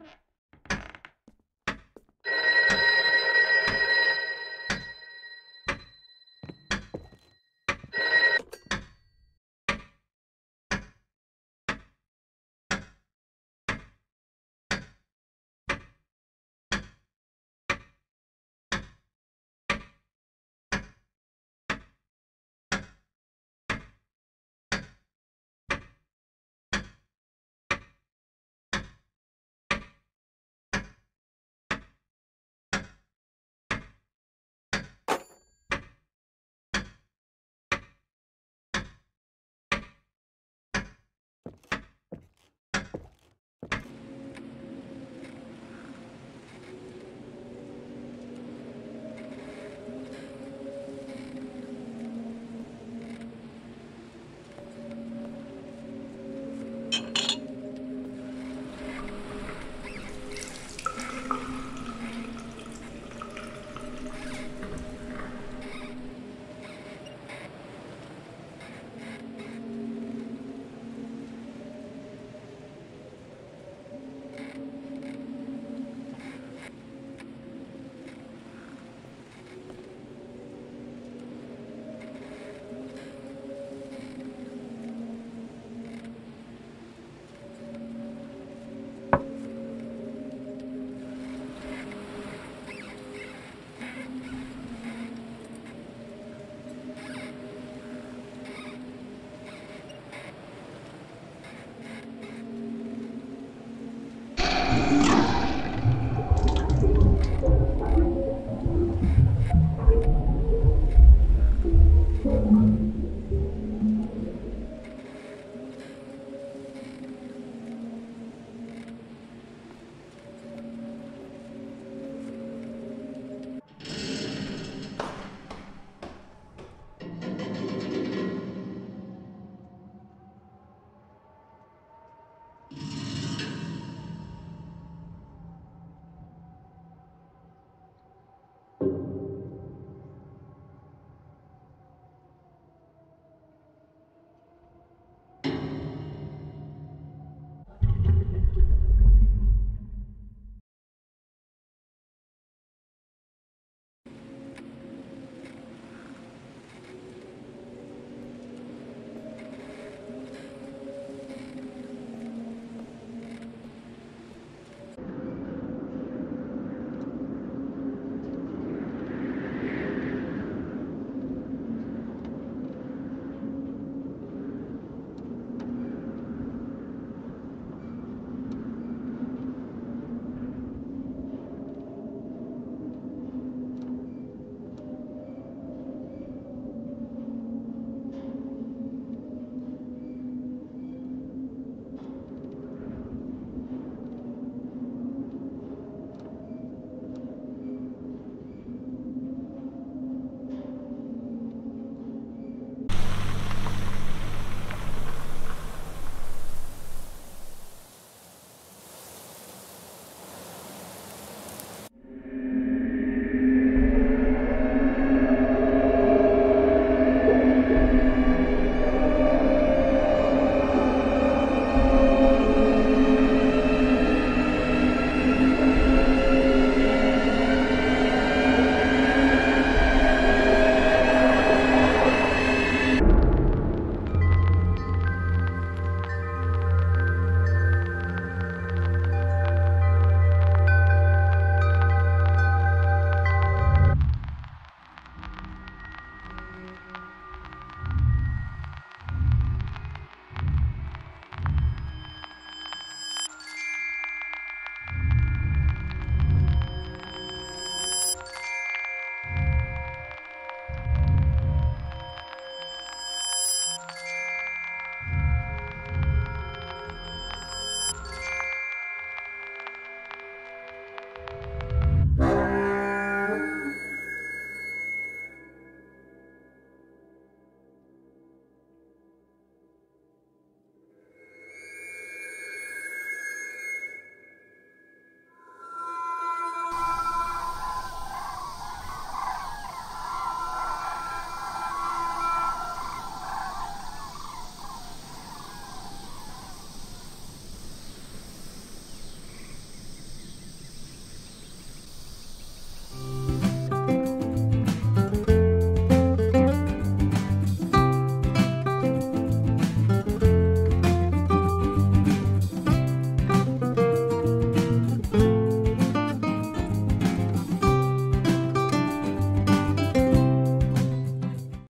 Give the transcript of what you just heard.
Bye.